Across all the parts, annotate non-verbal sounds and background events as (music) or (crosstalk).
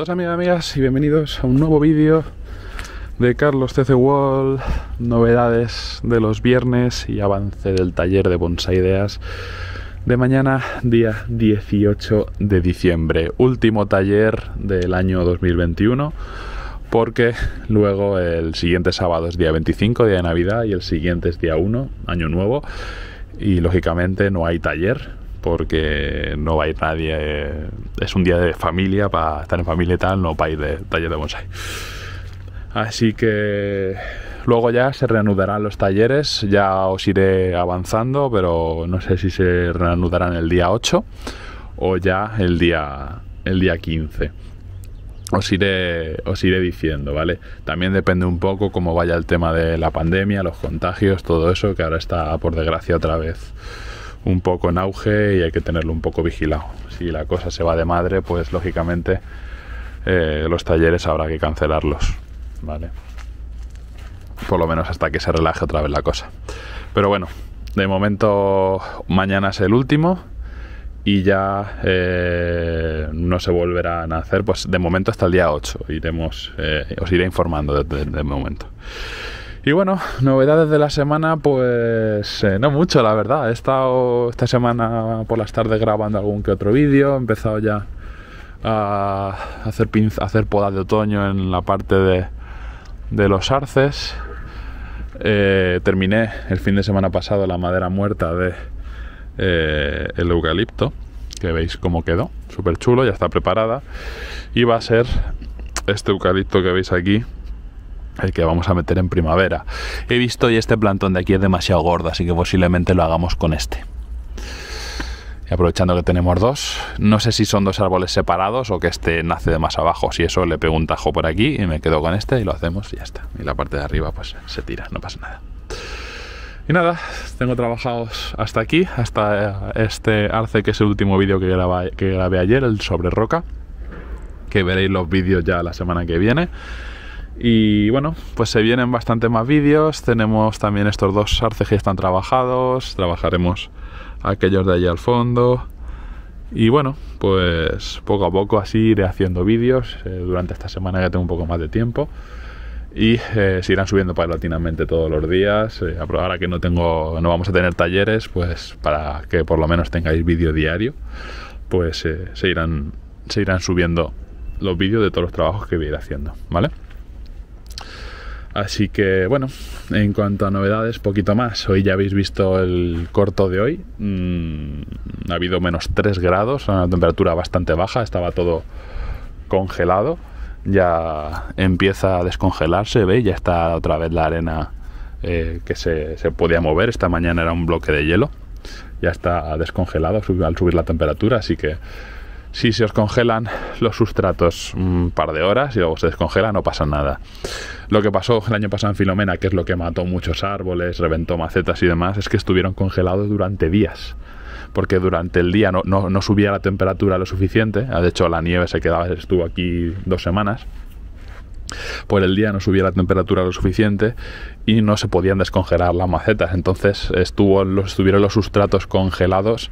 Todos amigas y amigas y bienvenidos a un nuevo vídeo de Carlos TC Wall, novedades de los viernes y avance del taller de Bonsai Ideas de mañana, día 18 de diciembre, último taller del año 2021 porque luego el siguiente sábado es día 25, día de Navidad, y el siguiente es día 1, año nuevo, y lógicamente no hay taller, porque no va a ir nadie. Eh, es un día de familia, para estar en familia y tal, no para ir de taller de bonsai. Así que luego ya se reanudarán los talleres, ya os iré avanzando, pero no sé si se reanudarán el día 8 o ya el día, el día 15. Os iré, os iré diciendo, ¿vale? También depende un poco cómo vaya el tema de la pandemia, los contagios, todo eso, que ahora está por desgracia otra vez un poco en auge y hay que tenerlo un poco vigilado. Si la cosa se va de madre, pues lógicamente eh, los talleres habrá que cancelarlos, ¿vale? Por lo menos hasta que se relaje otra vez la cosa. Pero bueno, de momento mañana es el último y ya eh, no se volverán a hacer, pues de momento hasta el día 8. Iremos, eh, os iré informando desde de, momento. Y bueno, novedades de la semana, pues eh, no mucho, la verdad. He estado esta semana por las tardes grabando algún que otro vídeo. He empezado ya a hacer, hacer poda de otoño en la parte de, de los arces. Eh, terminé el fin de semana pasado la madera muerta de eh, el eucalipto, que veis cómo quedó, súper chulo, ya está preparada. Y va a ser este eucalipto que veis aquí, el que vamos a meter en primavera. He visto y este plantón de aquí es demasiado gordo, así que posiblemente lo hagamos con este. Y aprovechando que tenemos dos, no sé si son dos árboles separados o que este nace de más abajo. Si eso le pego un tajo por aquí y me quedo con este y lo hacemos y ya está. Y la parte de arriba pues se tira, no pasa nada. Y nada, tengo trabajados hasta aquí, hasta este arce que es el último vídeo que que grabé ayer, el sobre roca, que veréis los vídeos ya la semana que viene. Y bueno, pues se vienen bastante más vídeos. Tenemos también estos dos arces que están trabajados. Trabajaremos aquellos de allí al fondo. Y bueno, pues poco a poco así iré haciendo vídeos. Eh, durante esta semana ya tengo un poco más de tiempo. Y eh, se irán subiendo paulatinamente todos los días. Eh, ahora que no tengo, no vamos a tener talleres, pues para que por lo menos tengáis vídeo diario, pues eh, se irán, se irán subiendo los vídeos de todos los trabajos que voy a ir haciendo, ¿vale? Así que bueno, en cuanto a novedades, poquito más. Hoy ya habéis visto el corto de hoy. Mm, ha habido menos 3 grados, una temperatura bastante baja, estaba todo congelado. Ya empieza a descongelarse, ¿veis? Ya está otra vez la arena eh, que se, se, podía mover. Esta mañana era un bloque de hielo. Ya está descongelado al subir la temperatura, así que si se os congelan los sustratos un par de horas y luego se descongela, no pasa nada. Lo que pasó el año pasado en Filomena, que es lo que mató muchos árboles, reventó macetas y demás, es que estuvieron congelados durante días. Porque durante el día no, no, no subía la temperatura lo suficiente. De hecho, la nieve se quedaba, estuvo aquí dos semanas por el día no subía la temperatura lo suficiente y no se podían descongelar las macetas. Entonces estuvo, estuvieron los sustratos congelados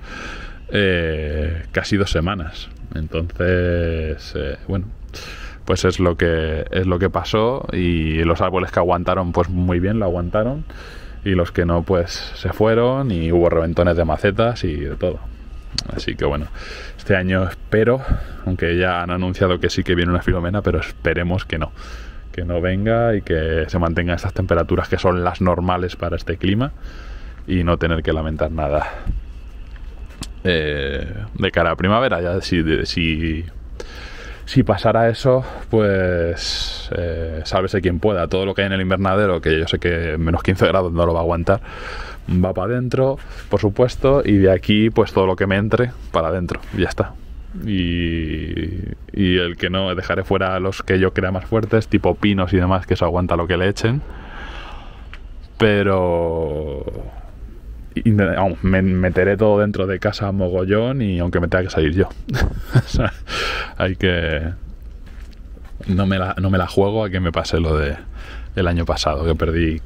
eh, casi dos semanas. Entonces, eh, bueno, pues es lo que es lo que pasó y los árboles que aguantaron, pues muy bien lo aguantaron y los que no, pues se fueron y hubo reventones de macetas y de todo. Así que bueno, este año espero, aunque ya han anunciado que sí que viene una filomena, pero esperemos que no, que no venga y que se mantengan estas temperaturas que son las normales para este clima y no tener que lamentar nada eh, de cara a primavera. Ya si, si, si pasara eso, pues eh, sálvese quien pueda. Todo lo que hay en el invernadero, que yo sé que menos 15 grados no lo va a aguantar, va para adentro, por supuesto, y de aquí, pues todo lo que me entre para adentro. Ya está. Y, y, el que no dejaré fuera los que yo crea más fuertes, tipo pinos y demás, que eso aguanta lo que le echen. Pero vamos, me meteré todo dentro de casa mogollón y aunque me tenga que salir yo. (laughs) hay que... No me, la, no me la juego a que me pase lo de el año pasado, que perdí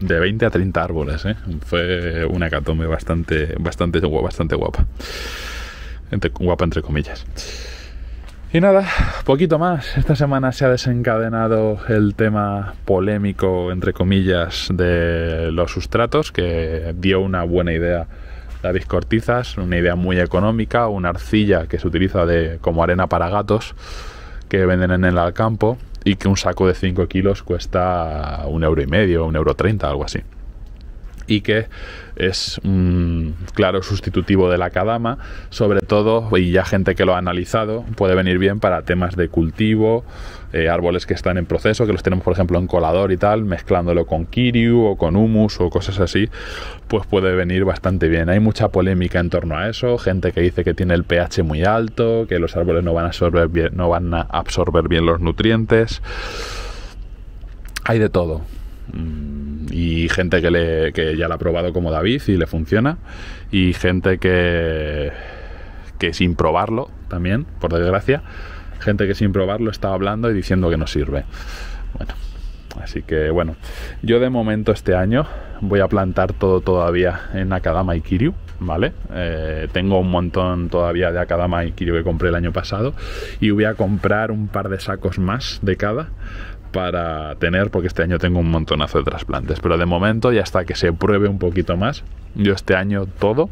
de 20 a 30 árboles. ¿eh? Fue una hecatombe bastante, bastante, bastante guapa. Entre, guapa entre comillas. Y nada, poquito más. Esta semana se ha desencadenado el tema polémico, entre comillas, de los sustratos, que dio una buena idea David Cortizas, una idea muy económica, una arcilla que se utiliza de, como arena para gatos, que venden en el Alcampo, y que un saco de 5 kilos cuesta un euro y medio, un euro treinta, algo así y que es claro sustitutivo de la cadama, sobre todo, y ya gente que lo ha analizado, puede venir bien para temas de cultivo, eh, árboles que están en proceso, que los tenemos por ejemplo en colador y tal, mezclándolo con Kiryu o con humus o cosas así, pues puede venir bastante bien. Hay mucha polémica en torno a eso, gente que dice que tiene el pH muy alto, que los árboles no van a absorber bien, no van a absorber bien los nutrientes. Hay de todo. Mm, y gente que, le, que ya la ha probado como David y le funciona y gente que, que sin probarlo también, por desgracia, gente que sin probarlo está hablando y diciendo que no sirve. Bueno, así que bueno, yo de momento este año voy a plantar todo todavía en Akadama y Kiryu, ¿vale? Eh, tengo un montón todavía de Akadama y Kiryu que compré el año pasado y voy a comprar un par de sacos más de cada para tener, porque este año tengo un montonazo de trasplantes, pero de momento y hasta que se pruebe un poquito más, yo este año todo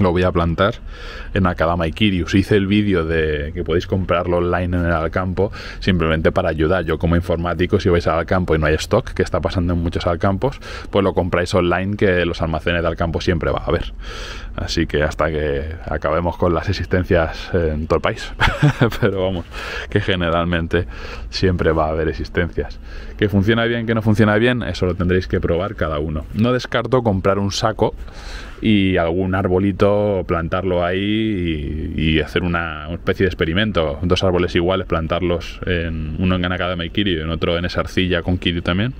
lo voy a plantar en Akadama Ikirius. Hice el vídeo de que podéis comprarlo online en el Alcampo simplemente para ayudar. Yo como informático, si vais al campo y no hay stock, que está pasando en muchos Alcampos, pues lo compráis online que los almacenes de Alcampo siempre va a haber. Así que hasta que acabemos con las existencias en todo el país. (laughs) Pero vamos, que generalmente siempre va a haber existencias. Que funciona bien, que no funciona bien, eso lo tendréis que probar cada uno. No descarto comprar un saco y algún arbolito plantarlo ahí y, hacer una, especie de experimento. Dos árboles iguales, plantarlos en uno en Ganacadama y Kiryu y en otro en esa arcilla con Kiryu también.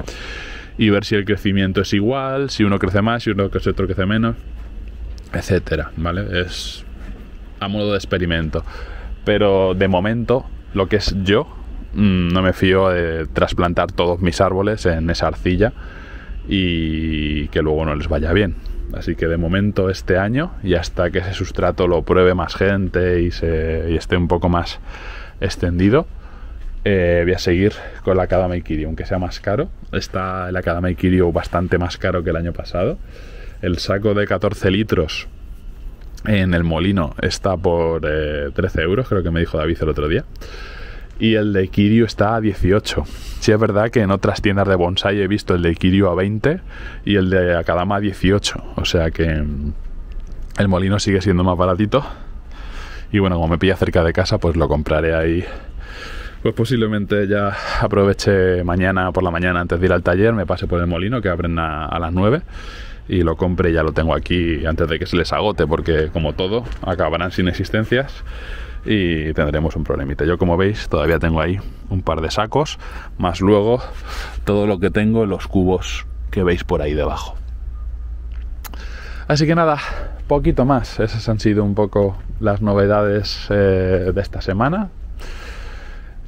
Y ver si el crecimiento es igual, si uno crece más, si uno otro crece menos, etcétera, ¿vale? Es a modo de experimento. Pero de momento, lo que es yo, mm, no me fío de trasplantar todos mis árboles en esa arcilla y que luego no les vaya bien Así que de momento este año y hasta que ese sustrato lo pruebe más gente y, se, esté un poco más extendido, eh, voy a seguir con la Akadama Ikirio, aunque sea más caro. Está el Akadama Ikirio bastante más caro que el año pasado. El saco de 14 litros en el molino está por 13 eh, euros, creo que me dijo David el otro día y el de Kiryu está a 18. Sí es verdad que en otras tiendas de bonsai he visto el de Kiryu a 20 y el de Akadama a 18. O sea que el molino sigue siendo más baratito. Y bueno, como me pilla cerca de casa, pues lo compraré ahí. Pues posiblemente ya aproveche mañana por la mañana antes de ir al taller, me pase por el molino que abren a, a las 9 y lo compre ya lo tengo aquí antes de que se les agote porque como todo acabarán sin existencias y tendremos un problemita. Yo como veis todavía tengo ahí un par de sacos, más luego todo lo que tengo en los cubos que veis por ahí debajo. Así que nada, poquito más. Esas han sido un poco las novedades eh, de esta semana.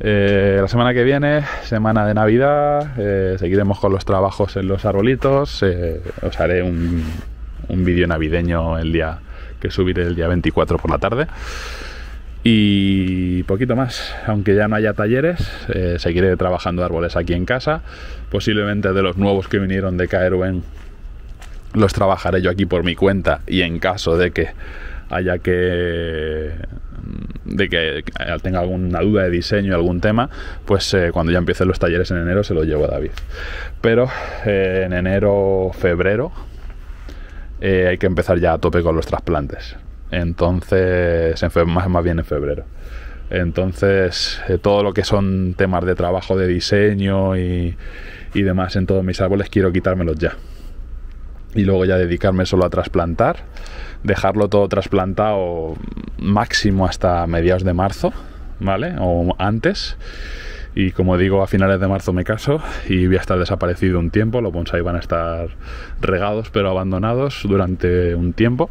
Eh, la semana que viene, semana de Navidad, eh, seguiremos con los trabajos en los arbolitos. os haré un, un vídeo navideño el día que subiré el día 24 por la tarde. Y poquito más, aunque ya no haya talleres, eh, seguiré trabajando árboles aquí en casa. Posiblemente de los nuevos que vinieron de Caerwen los trabajaré yo aquí por mi cuenta y en caso de que haya que de que tenga alguna duda de diseño, algún tema, pues eh, cuando ya empiecen los talleres en enero se lo llevo a David. Pero eh, en enero, febrero, hay que empezar ya a tope con los trasplantes. Entonces, en más, más bien en febrero. Entonces, eh, todo lo que son temas de trabajo de diseño y, y, demás en todos mis árboles, quiero quitármelos ya. Y luego ya dedicarme solo a trasplantar, dejarlo todo trasplantado máximo hasta mediados de marzo, ¿vale? O antes. Y como digo, a finales de marzo me caso y voy a estar desaparecido un tiempo. Los bonsai van a estar regados pero abandonados durante un tiempo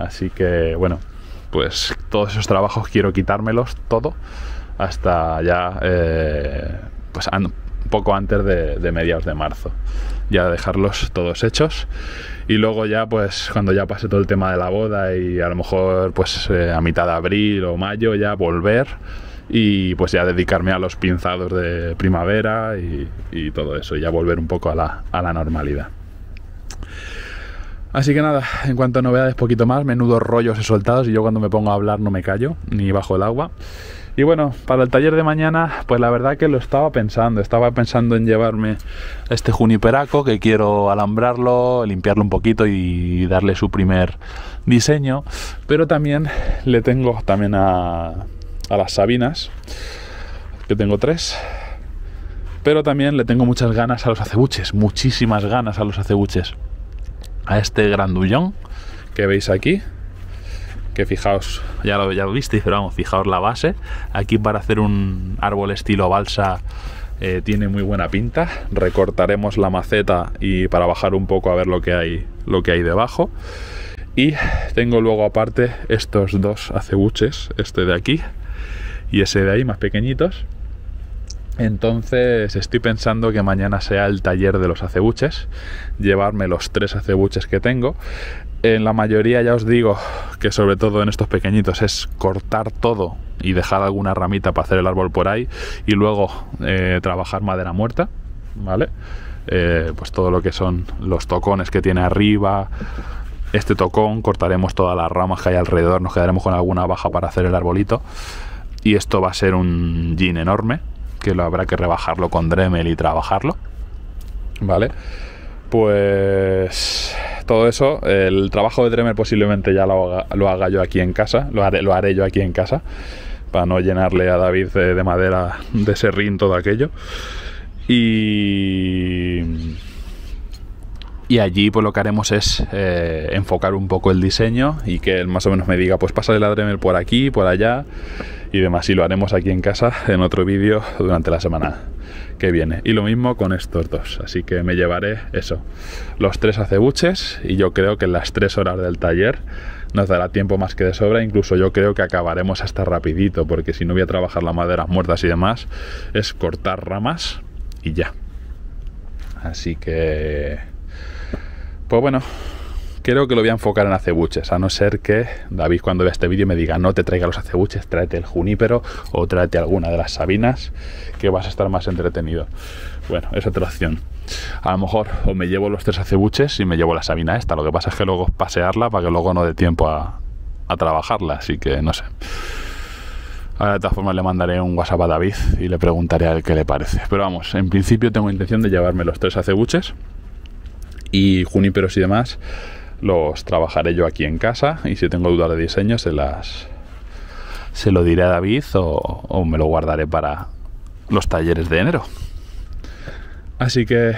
Así que bueno, pues todos esos trabajos quiero quitármelos todo hasta ya eh, pues poco antes de, mediados de marzo. Ya dejarlos todos hechos y luego ya pues cuando ya pase todo el tema de la boda y a lo mejor pues eh, a mitad de abril o mayo ya volver y pues ya dedicarme a los pinzados de primavera y, todo eso, ya volver un poco a la, a la normalidad. Así que nada, en cuanto a novedades, poquito más, menudos rollos he soltados y yo cuando me pongo a hablar no me callo, ni bajo el agua. Y bueno, para el taller de mañana, pues la verdad que lo estaba pensando. Estaba pensando en llevarme este juniperaco que quiero alambrarlo, limpiarlo un poquito y darle su primer diseño. Pero también le tengo también a, a las sabinas, que tengo tres. Pero también le tengo muchas ganas a los acebuches, muchísimas ganas a los acebuches. A este grandullón que veis aquí fijaos, ya lo, ya lo visteis, pero vamos, fijaos la base. Aquí para hacer un árbol estilo balsa eh, tiene muy buena pinta. Recortaremos la maceta y para bajar un poco a ver lo que hay, lo que hay debajo. Y tengo luego aparte estos dos acebuches, este de aquí y ese de ahí, más pequeñitos. Entonces estoy pensando que mañana sea el taller de los acebuches, llevarme los tres acebuches que tengo en la mayoría ya os digo que sobre todo en estos pequeñitos es cortar todo y dejar alguna ramita para hacer el árbol por ahí y luego eh, trabajar madera muerta, ¿vale? Eh, pues todo lo que son los tocones que tiene arriba, este tocón, cortaremos todas las ramas que hay alrededor, nos quedaremos con alguna baja para hacer el arbolito y esto va a ser un jean enorme que lo habrá que rebajarlo con Dremel y trabajarlo, ¿vale? Pues todo eso, el trabajo de Dremel posiblemente ya lo haga, yo aquí en casa, lo haré, lo haré yo aquí en casa, para no llenarle a David de, madera de serrín todo aquello. Y, y allí pues lo que haremos es eh, enfocar un poco el diseño y que él más o menos me diga pues pasa la Dremel por aquí, por allá y demás. Y lo haremos aquí en casa en otro vídeo durante la semana que viene. Y lo mismo con estos dos. Así que me llevaré eso, los tres acebuches y yo creo que en las tres horas del taller nos dará tiempo más que de sobra. Incluso yo creo que acabaremos hasta rapidito porque si no voy a trabajar las maderas muertas y demás, es cortar ramas y ya. Así que... Pues bueno, creo que lo voy a enfocar en acebuches, a no ser que David cuando vea este vídeo me diga no te traiga los acebuches, tráete el junípero o tráete alguna de las sabinas que vas a estar más entretenido. Bueno, es otra opción. A lo mejor o me llevo los tres acebuches y me llevo la sabina esta, lo que pasa es que luego pasearla para que luego no dé tiempo a, a trabajarla, así que no sé. Ahora de todas formas le mandaré un WhatsApp a David y le preguntaré a él qué le parece. Pero vamos, en principio tengo intención de llevarme los tres acebuches y juníperos y demás los trabajaré yo aquí en casa y si tengo dudas de diseño se las se lo diré a David o, o me lo guardaré para los talleres de enero. Así que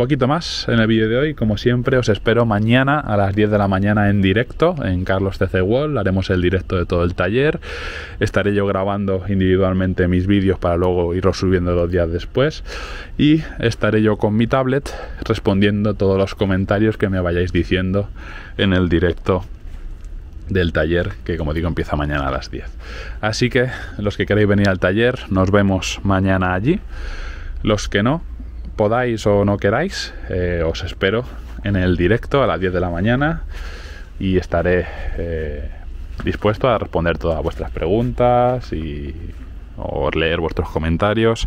poquito más en el vídeo de hoy. Como siempre, os espero mañana a las 10 de la mañana en directo en Carlos TC Wall. Haremos el directo de todo el taller. Estaré yo grabando individualmente mis vídeos para luego irlos subiendo dos días después. Y estaré yo con mi tablet respondiendo todos los comentarios que me vayáis diciendo en el directo del taller que como digo empieza mañana a las 10 así que los que queréis venir al taller nos vemos mañana allí los que no podáis o no queráis, eh, os espero en el directo a las 10 de la mañana y estaré eh, dispuesto a responder todas vuestras preguntas y o leer vuestros comentarios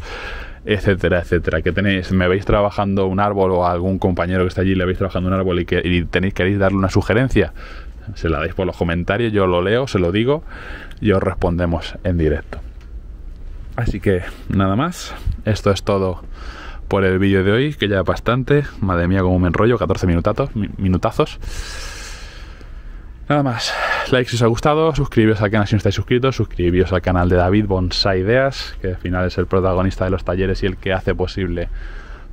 etcétera, etcétera. Que tenéis, me veis trabajando un árbol o algún compañero que está allí le veis trabajando un árbol y, que, y tenéis queréis darle una sugerencia, se la dais por los comentarios, yo lo leo, se lo digo y os respondemos en directo. Así que nada más, esto es todo por el vídeo de hoy, que ya es bastante. Madre mía, como me enrollo, 14 minutazos, minutazos. Nada más. Like si os ha gustado, suscribiros al canal si no estáis suscritos, suscribiros al canal de David Bonsai Ideas, que al final es el protagonista de los talleres y el que hace posible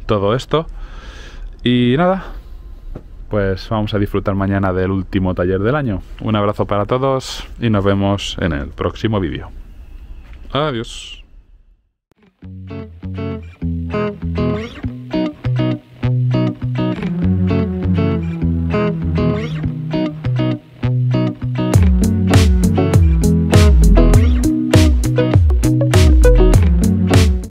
todo esto. Y nada, pues vamos a disfrutar mañana del último taller del año. Un abrazo para todos y nos vemos en el próximo vídeo. Adiós.